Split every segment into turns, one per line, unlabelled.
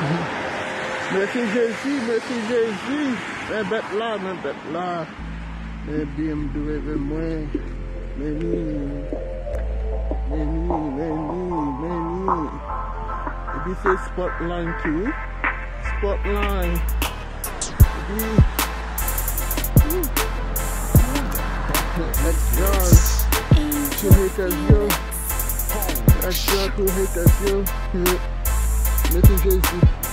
Merci Jésus, merci Jésus. Mais bête là, mais bête là. Mais BMW moi. Mais ni. Mais ni, mais ni, mais ni. Et puis c'est Sport Line too. Sport Line. Et puis. Extra. Two haters, yo. Extra two haters, yo. Merci Jésus.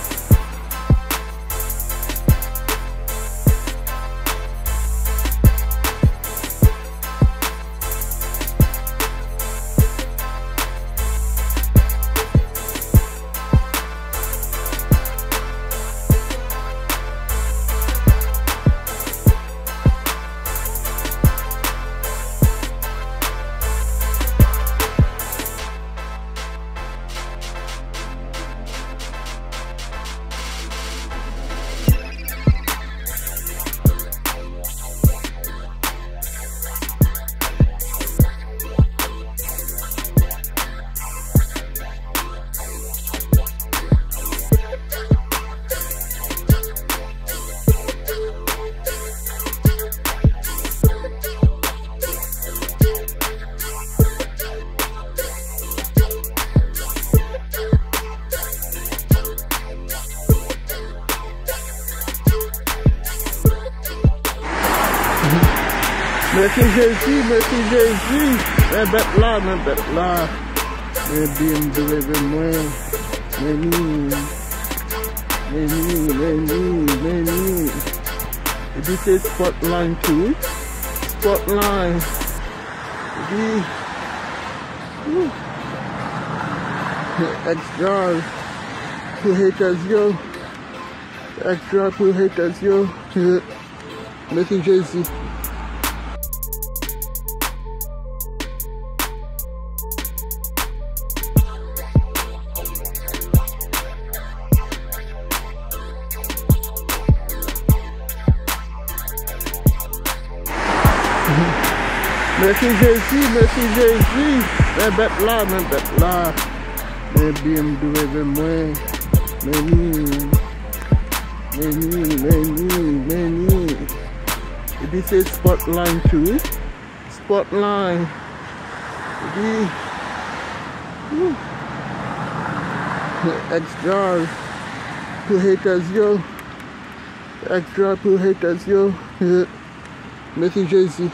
Merci Jésus, merci Jésus. Mais bête là, mais bête là. Mais BMW moi. Mais ni. Mais ni, mais ni, mais ni. Et puis c'est Sport Line too. Sport Line. Puis. Ouh. Extra. Two haters yo. Extra two haters yo. Merci. Merci Jésus, merci Jésus. Mais bête là, mais bête là. Mais BMW moi. Mais ni. Mais ni, mais ni, mais ni. Et puis c'est Sport Line too. Sport Line. Ouh. Extra. Two haters yo. Two haters yo. Merci Jésus.